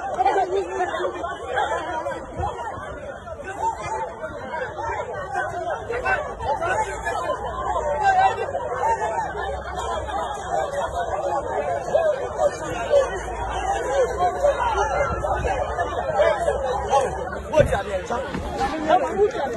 我家脸上，他妈我家，你。